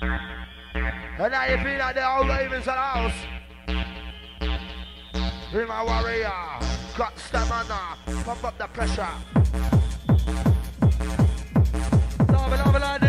And now you feel like they're all ravens in the house. Be my warrior, got stamina, pump up the pressure. Love it, love it,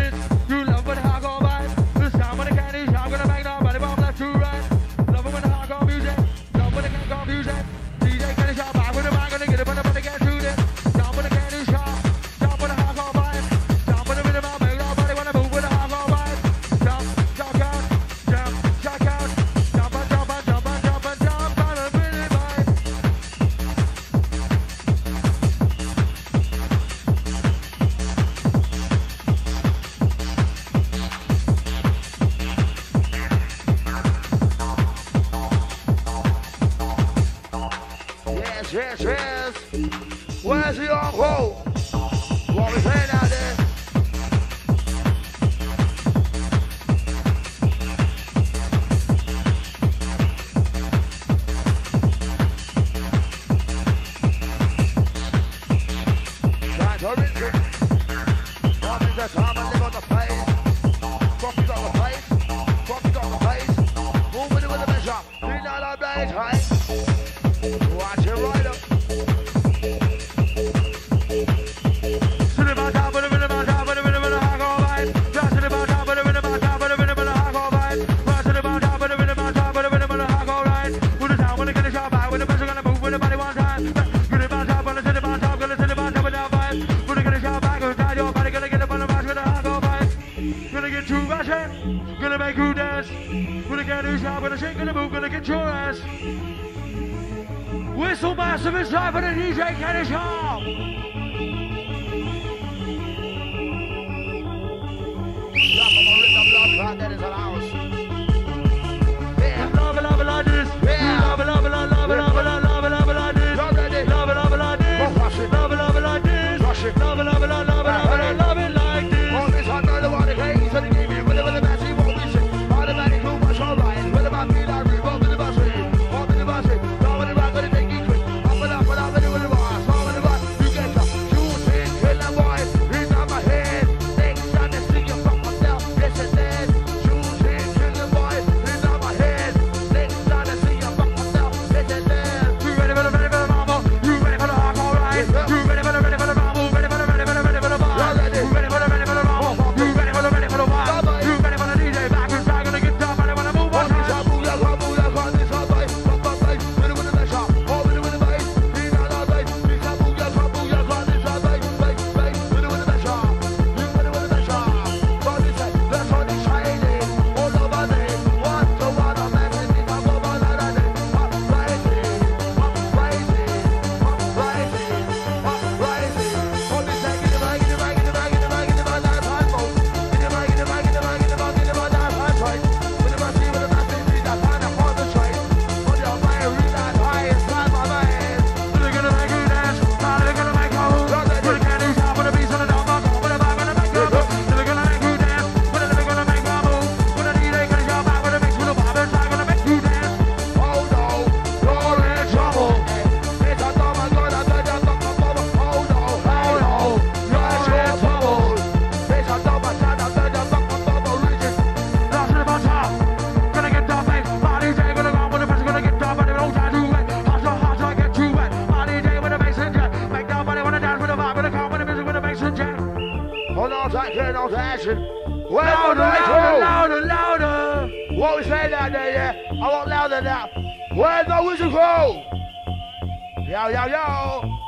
Yo, yo, yo!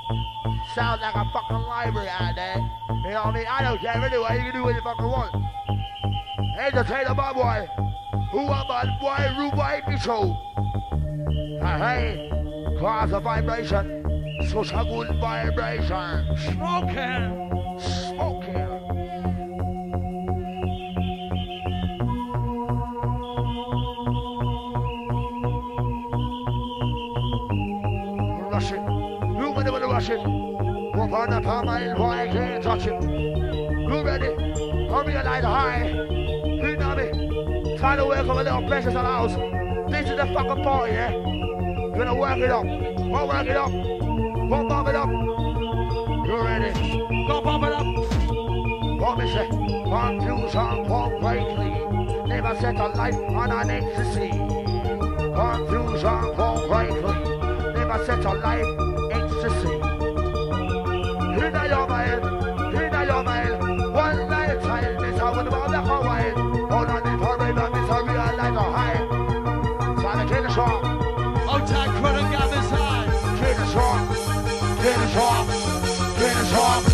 Sounds like a fucking library out there. You know what I mean? I don't care anyway. You can do what you fucking want. Entertainer, my boy. Who am I, boy? Rubite me show. Hey, cause of vibration. Such a good vibration. Smoking. night high. You know me? Trying to work on a little precious on house. This is a fucking party, yeah? You're gonna work it up. Won't work it up. Won't pump it up. You ready? Go bump it up. What me say? One juice and one white Never set a light on an ecstasy. One juice and one Never set a life ecstasy. You know your mind. Finish off. Finish off.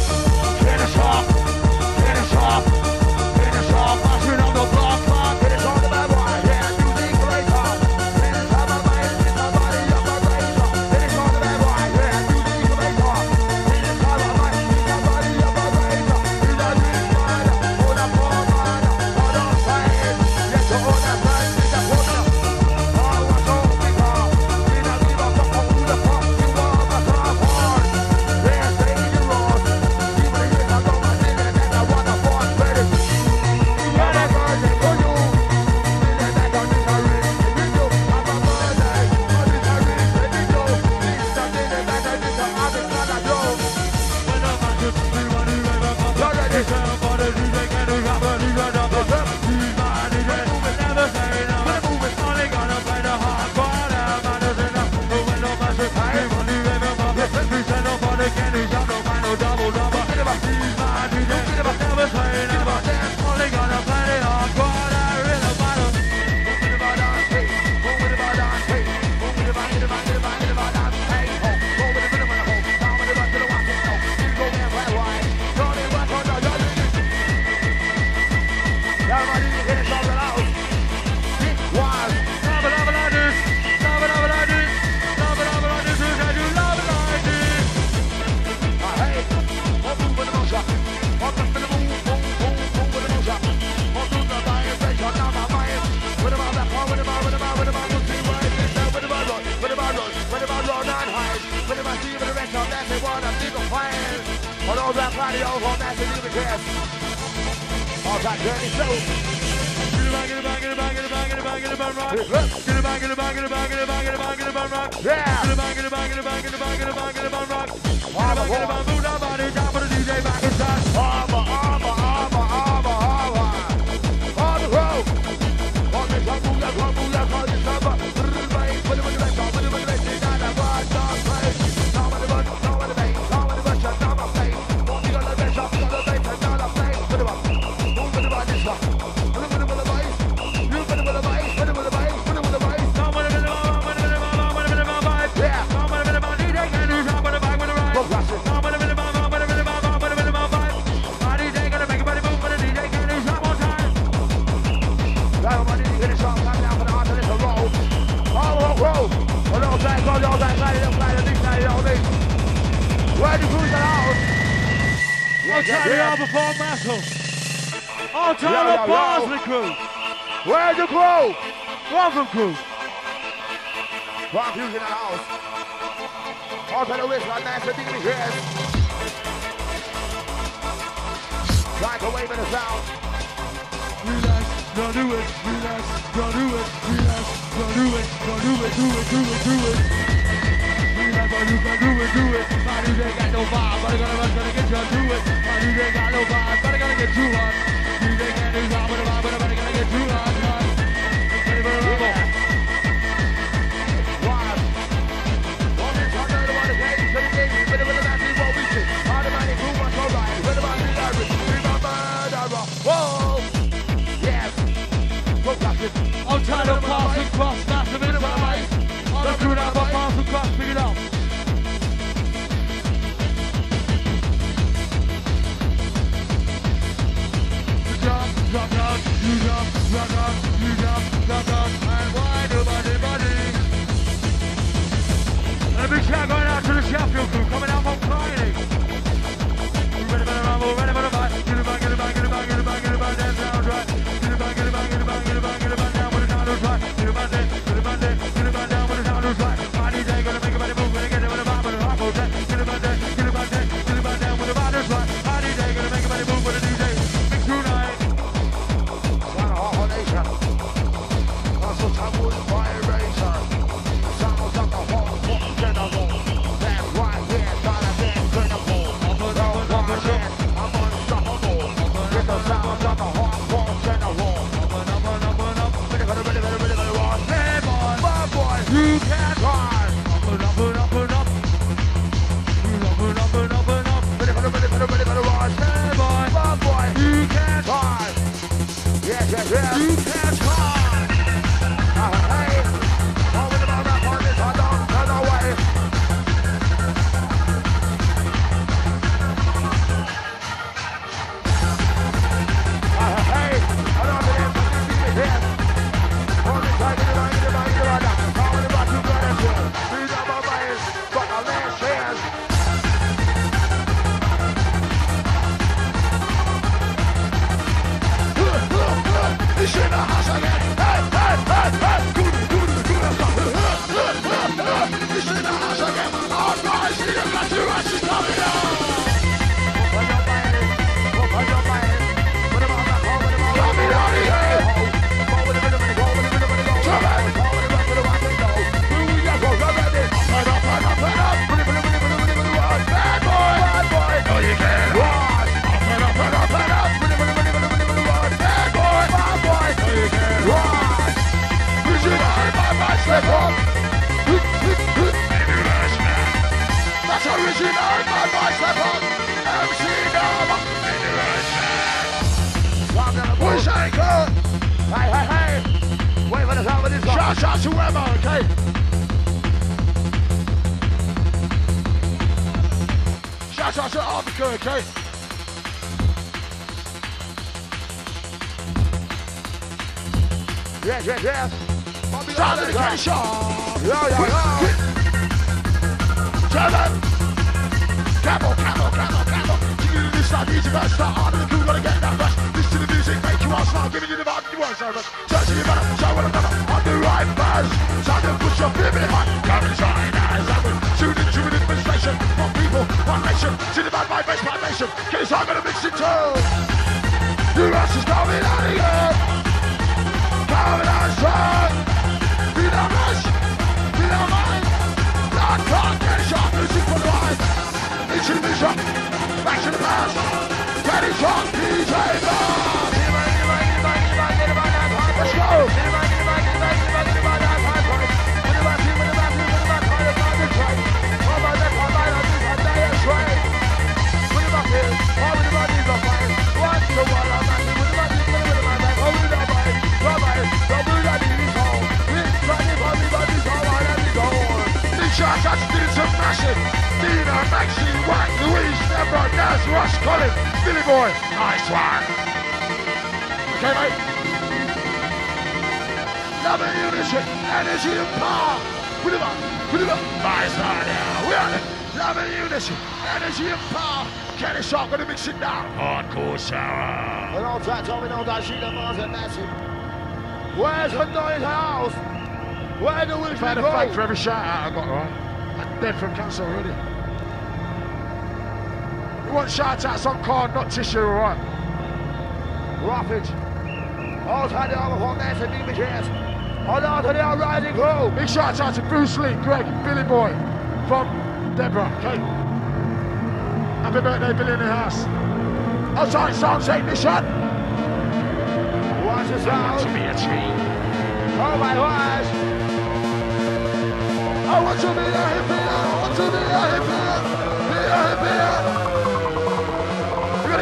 party for Master Unicast. All time journey show. Yeah. Malcolm Crew. Bob Hughes in the house. All to the wrist, right nice and deeply dressed. Like a wave in the sound relax, don't do it, relax, don't do it, relax, don't do it, Don't do it, do it, do it, do it. Relax, now do it, do it, do it. My dude got no vibe, but I gotta, gotta get you to it. My dude got no vibe, but I gotta get you hot. Tied up pass and cross, that's the minimum of eight. Let's do that, but Pass and cross, pick it up. Jump, jump, jump, you jump, jump, you jump, jump, and on Now shout to whoever, okay? Shout out to Africa, okay? Yes, yes, yes. Shout dedication. Yeah, yeah, yeah. German. Camel, camel, camel, camel. You need to start, you need to. I'm the cool, gotta get that rush. Listen to the music, make you all smile. Giving you the vibe, you want so much eyes. To push your baby hot, garbage eyes. I will shoot it to an administration people, my nation. See the bad, my base, nation. Case I'm to mix. The rest coming out of here. Strong. Be the best. Be the best. Smashing. Nina, Maxi, White, Louise, Deborah, Naz, Rush, Colin, Billy Boy. Nice one. Okay, mate. Love and unity, energy and power. Put it up, put it up. Nice one, yeah. We are the love and unity, energy and power. Kenny Sharp gonna mix it down. Hardcore shower. And all that time we know that she the Mars and massive. Where's her noise house? Where do we go? Fair to thank for every shout out I got, right? I'm dead from cancer already. Want shout outs on card, not tissue, alright? Roughage. All time the other one that's a new chance. Hold on to the rising crew. Big shout out to Bruce Lee, Greg, Billy Boy, from Deborah, okay? Happy birthday, Billy in the house. Outside sounds ignition. Watch this out. be a tree. Oh my gosh. I want to be a hippie, I want to be a hippie, be a hippie.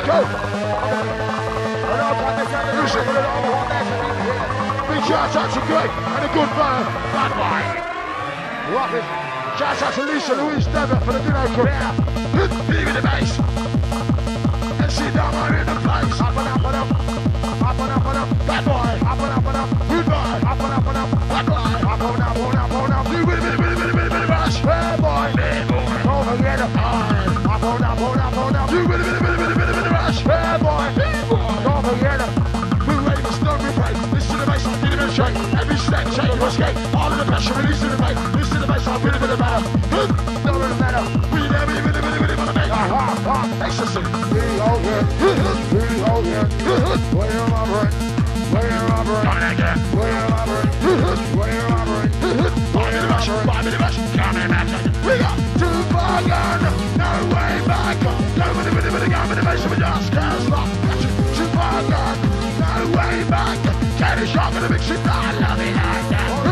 Go. Shout out to and a good man, bad boy. To Lisa Louise for the dinner crew. Big in the bass. And she down in the place. Up and up and. Up The pressure, release to the bass. Listen to the bass, I'm it better. Good. Don't really matter. We there, we bitty bitty bitty bitty bitty. Ah, ah, ah. Ecstasy. We hold it. We hold it. Am I brain? Where am I brain? Coming again. Where am I brain? Where am I brain? Five minute rush, rush. Coming back. We got two bargain. No way back. With the bitty bitty go with the bass, we just can't stop. Two bargain. No way back. Sharp in the mix it down. Love it like that.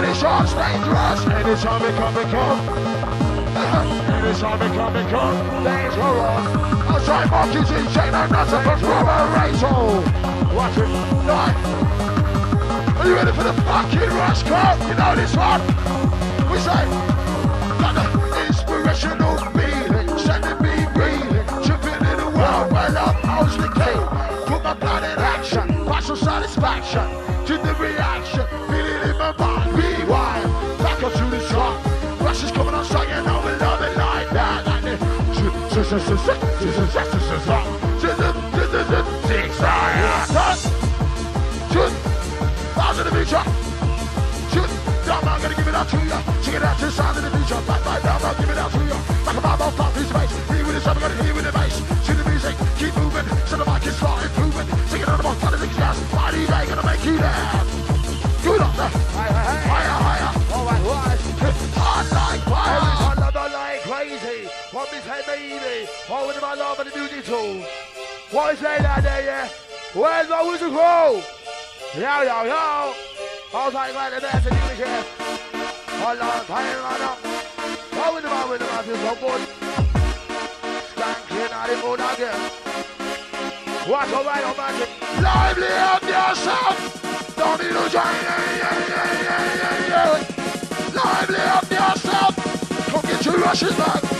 Short, dangerous. Anytime it come, it come. Anytime it come, it come. Dangerous. Outside monkeys in chain and up from a razor. Watch it. Nine. Are you ready for the fucking rush car? You know this one? We say, got the inspirational feeling, Shoot! Sound of the future. Shoot. Down, I'm gonna give it out to you. Check it out to the sound of the future. Back, back, down, I'll give it out to you. Like a bomb, I'll pop this bass. Here with the I'm gonna hear with the bass. See the music, keep moving. So the mic can start improving. Sing it on the kind of things gas. Body bang, gonna make you dance. Say baby? What with my love and the music too? What is that there, yeah? Where's my whistle crow? Yo, yo, yo. All time like the best in the music. Hold on, time on up. With the man with the man is so good? Skanking out the moon again. Watch all right on magic. Lively up yourself. Don't need no join. Yeah, yeah, yeah, yeah, yeah, yeah. Lively up yourself. Come get your rushes back.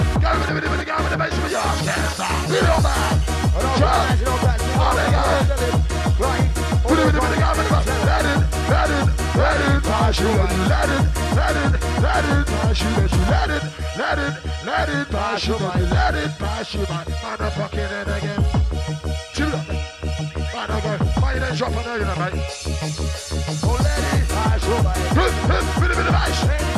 with the. What with the for your. Put it the go with the. Let it, let it, let it, pass you, let it, let it, let it pass you, let it, let it, let it pass you, let it pass you, it again. Chill up. Don't drop on there, you know, mate? Oh, let it pass you. Hip,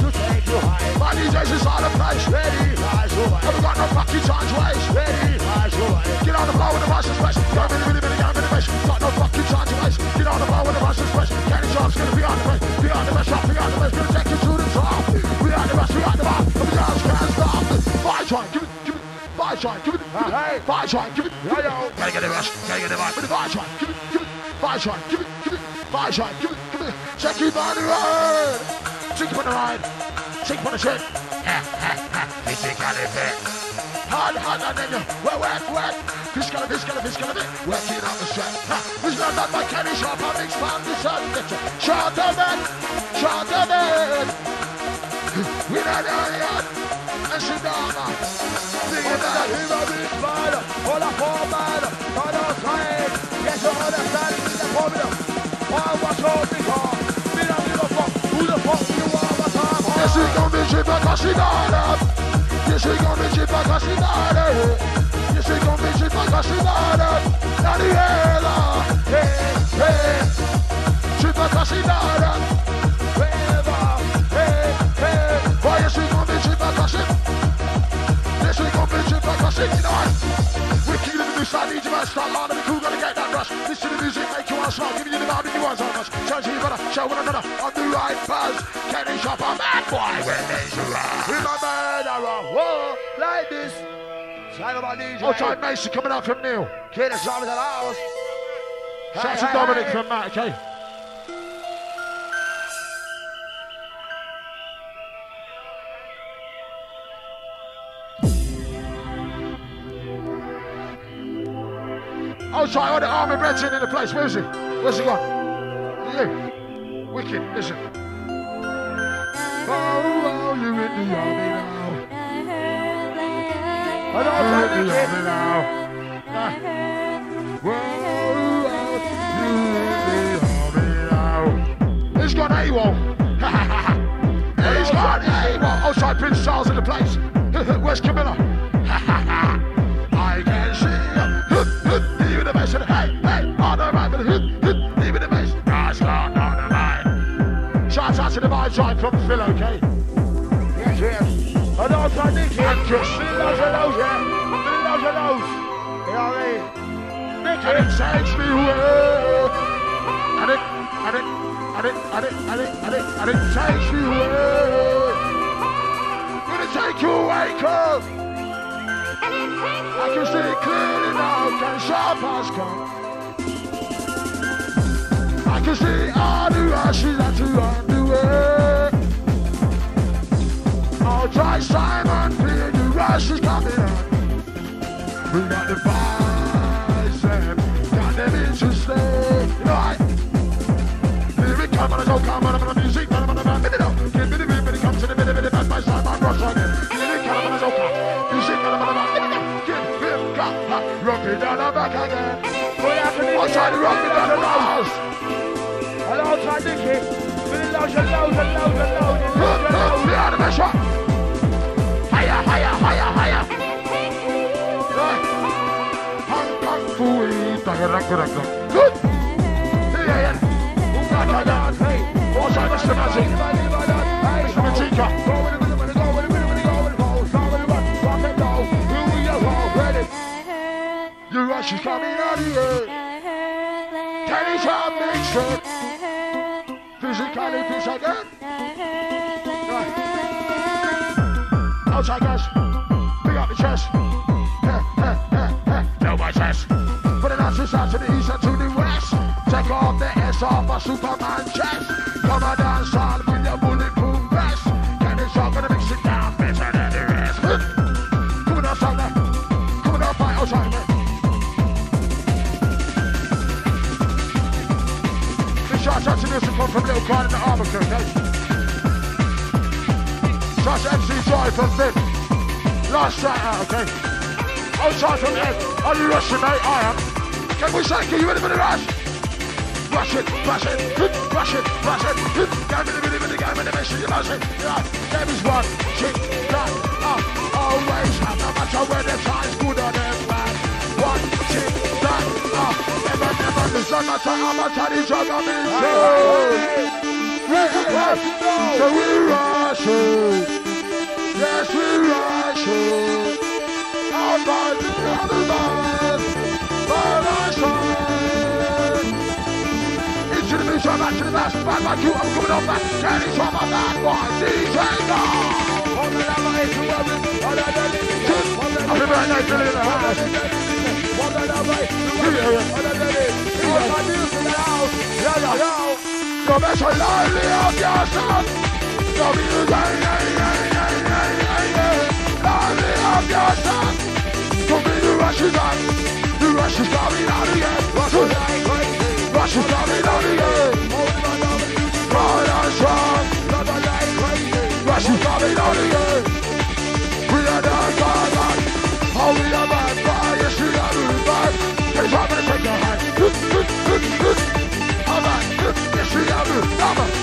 you high. My DJs is all the place. Ready, pass you by. Haven't got no fucking to waste. Ready, pass you by. Get on the floor with the Russian splash. Go bitty bitty bitty, go bitty bass. Got no fucking to waste. Get on the floor with the Russian splash. Kenny Sharp's gonna be on the best. Be on the best, be on the best. Gonna take you to the top. We are the best, we are the best. The girls can't stop. Five try, give it, give it. Five try, give it, give it. Five try, give it, it. Gotta get the rush, gotta get the vibe. With the five try, give it, give it. Five try, give it, give it. Five try, give it, give it. Check it on the ride. Check it on the ride. It on the shit. This is gonna fit. Hard, hard, and then you wet, wet, wet. Fish gonna, fish gonna, fish gonna be working out the. Ha! It's not that my candy shop, I'm expanding sun. Shot the man, shot the man. We don't know yet. And she now. Sing it out. Viva mi mano, hola por mano, todos caen, y eso no le sale ni de we gon' be back, cause she got up. Yes, we gon' be back, cause she got up. Yes, we gon' be back, cause she got the hell, hey, hey. Back, cause she got up. Hey, hey. Why yes, we gon' be back, cause she gon' be back, cause she know what? We're killing the new side, need you man, start lining the crew, gonna get that Listen to the music, make you wanna smile, give you the vibe, you want so much. Change you better, show one another, on the right buzz. Kenny Sharp, a mad boy, when there's a rush. We my murderer, whoa, like this. Talk about DJ. Outside Mason coming out from Neil. Kid is driving the house. Shout out to Dominic from Matt, okay? Outside, all the army brethren in the place. Where is he? Where's he gone? You. Wicked, listen. Oh, oh, you in the army now. You Tommy in the army now. Ah. Whoa, you in the army now. He's gone AWOL. He's gone AWOL. Outside Prince Charles in the place. Where's Camilla? To the vibe side from Phil, okay? Yes, yes. Hello, Tommy Kid. And Chris. Billy loves your nose, yeah. Billy loves your nose. You know what I mean? And it takes me away. And it, and it, and it, and it, and it, and it, and it takes me away. Gonna take you away, cuz. I can see it clearly now, can sharp as come. I can see all the rushes Good. Yeah, Superman chest. Come on dance on with your bulletproof vest. Can you try gonna mix it down better than the rest? Come on there. Come on outside, outside there. Big shout out to this one from Little Card in the Albuquerque, okay? To MC Joy from Finn. Last shout out, uh, okay? Outside from Ed. Are you rushing, mate? I am. Can we say, can you ready for the rush? Rush it, rush it, rush it, rush it, Game in the in the game, in the mission, you must yeah. There is one chick that I always have, no matter where the time's good or them bad. One chick that I never, never lose, no matter how much I drug I'm in. So we rush it. Yes, we rush it. The back to the best. Bad man, you, I'm coming on back. Kenny from a bad boy. DJ now. Happy birthday to the house. Yeah, yeah, yeah. Yo me soy la alianza. Yo me soy la alianza. Yo me the Russians on. The Russians coming out again. Russians coming out again. Right on strong. Russians coming out again. We are the God. How we are bad, yes we are really bad. Hey, try to take your hand. All right, yes we are really bad.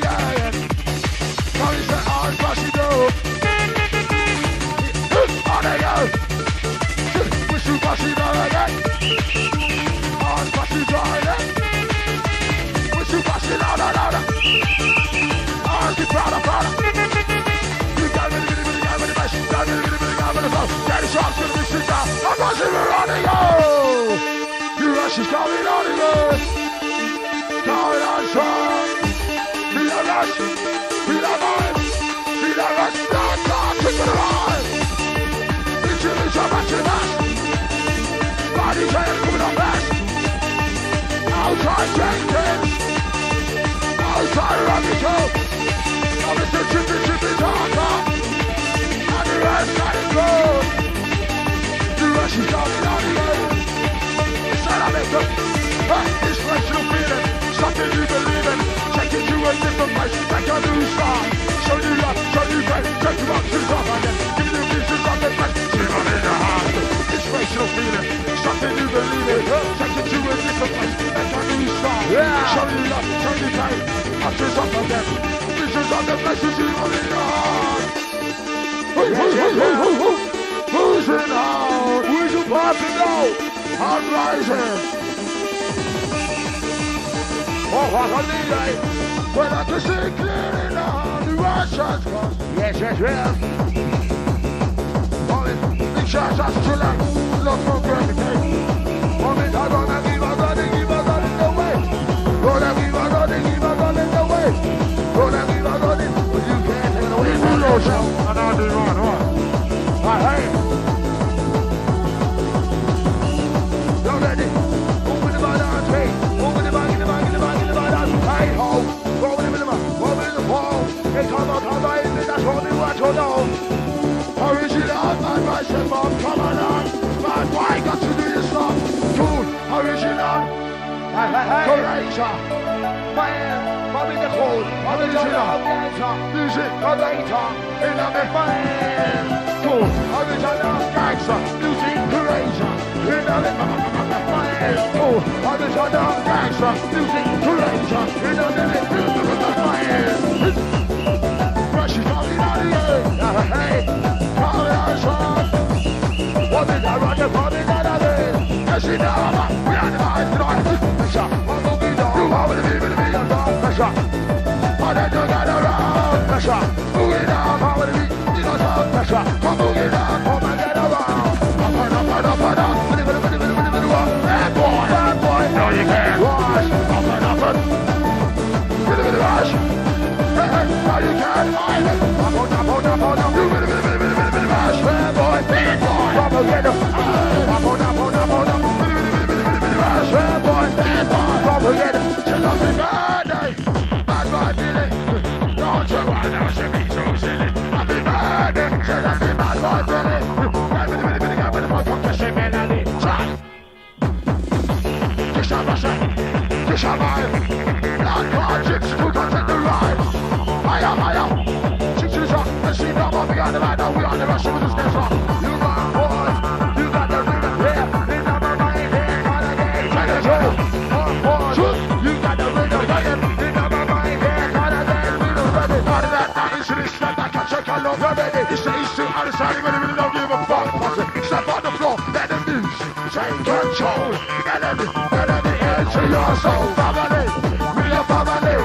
best. Sharp's gonna be sit. I'm on the go. You rush is coming on the go. Coming on strong. Be the rush. Be the mind. Be the rush. Not talk to the line. It's you, it's your match, your match. Body change coming up fast. Outside Jenkins. Outside Rocky Joe. It's the chippy chippy talker. And the rest got it not a makeup. Hey, inspirational feeling. Something you believe in. It to a different place. Make a new start. Show you love, show you faith. Take you up the top again. Give you visions of the best. Dream on in the heart. Inspirational feeling. Something you believe in. It to a different place. Make a new start. Show you love, show you faith. Up the top again. Visions of the best. Dream on in the heart. Who's in out? In popping out? I'm rising. Oh, what a lead, When I can see clearly now, the Russians come. Yes, yes, yes. Oh, big shots out to like, look for gravity. Oh, it's not gonna give us all the give us all in the way. Gonna give us all the give us all in the way. Gonna give us all the, but you can't take it away from yourself. I know the one, on, in, that's what we want to know. Original, man, my son, mom, come on on. Man, why got to do this? Dude, original. Hey, hey, hey. Man, uh, Bobby the Cold, original. Music, courageous. In the man. Cool, original, gangster. Music, courageous. In the man. Oh, original, gangster. Music, courageous. Get him! Up on Come again, check out the murder. Bad boy don't you wanna see so silly? Happy murder, check out the bad boy Billy. Why Billy Billy Billy got Billy for talk to shame and Ali? Try. You shall rush it, you shall buy. Blood conscience, who can't take the ride? Fire, fire. Chicks is up, and she don't want me on the line, now we on the rush. family, enemy edge to your soul family. We are family.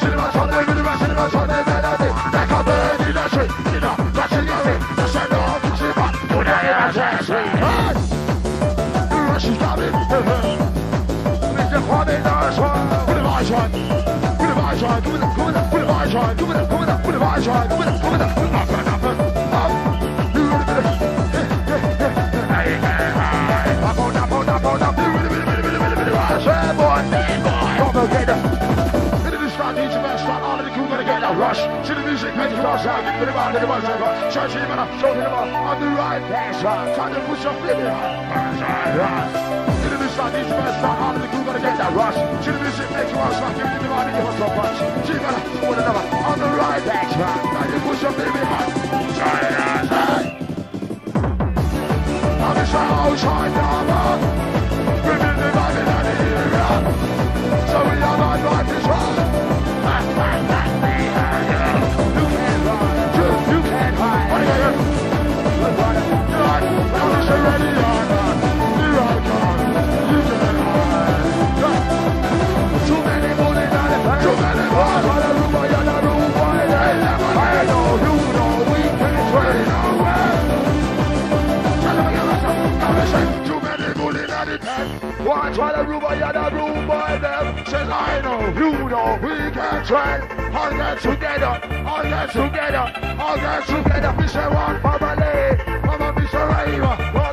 Cinema Sunday, cinema, cinema Sunday, melody. Like a bird in a tree, in a rushing away. The sound of cinema, today I just see. Hey, Russia's coming. Mr. Funny, nice one. Put it my side. Put it my side. Put it, put it, put it my side. Put it, put it, put it my side. Put it, put it. rush to the music, make it rush out. Give the give me the ball, give me the ball. Charge him up, show him up. On the right pass, try to push up, flip it up. To the music, these guys start off the groove, gotta get that rush. To the music, make it rush. Give me the ball, give us a punch. Give me the whatever. On the right pass, try to push up, flip it up. Try the out. I'm just outside, I'm. try the room by the room by them. Say, I know, you know, we can try. All get together, all get together, all get together. We say one family, mama, we say